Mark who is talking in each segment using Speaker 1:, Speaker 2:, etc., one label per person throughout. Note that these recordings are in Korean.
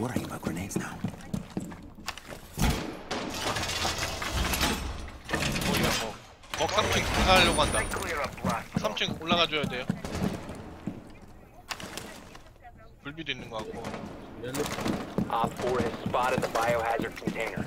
Speaker 1: worrying about grenades now.
Speaker 2: 거기가 뭐. 어 3층 가려고 한다.
Speaker 3: Clear up blast.
Speaker 2: 3층 올라가줘야 돼요. 불비도 있는 것 같고.
Speaker 3: Op 4 has spotted the biohazard container.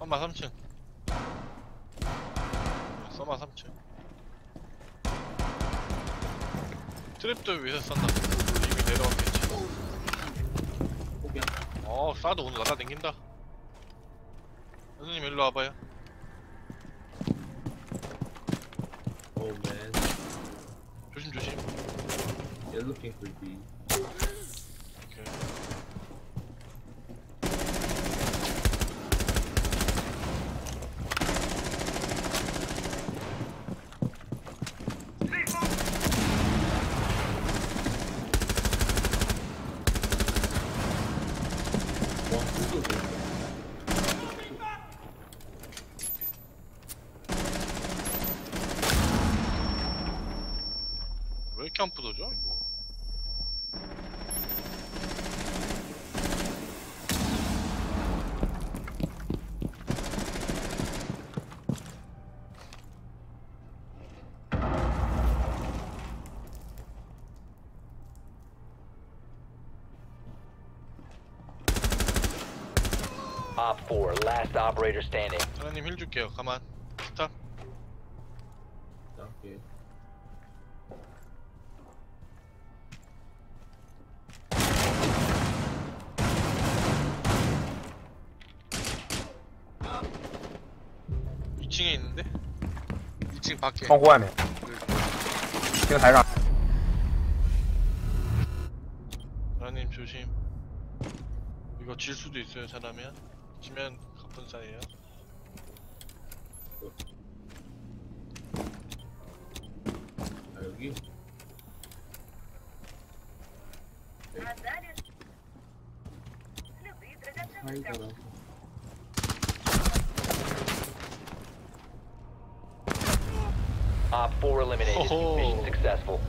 Speaker 2: 써마 3층. 써마 3층. 트랩도 위에서 쏜다. 이미 내려왔겠지. 어, 싸도 오늘 나다 댕긴다. 선생님 일로 와봐요.
Speaker 4: 오맨
Speaker 2: 조심 조심.
Speaker 4: 옐로 핑 불비
Speaker 2: 오케이.
Speaker 4: 와 그거 돼
Speaker 2: 왜 이렇게 안 부서져 이거?
Speaker 3: Op 4, last operator standing.
Speaker 2: 사장님 힐 줄게요. 가만. 스탑.
Speaker 4: 오케이
Speaker 2: 2층에 있는데? 2층 밖에.
Speaker 5: 窗户外面，这个台上。
Speaker 2: 사장님 조심. 이거 질 수도 있어요. 잘하면. 지면 갑분싸예요.
Speaker 4: 아 여기 사이다
Speaker 3: Op 4 eliminated. Mission oh. successful.